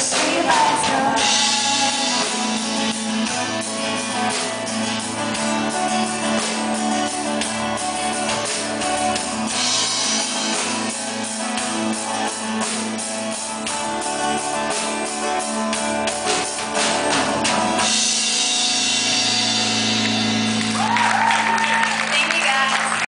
Just realize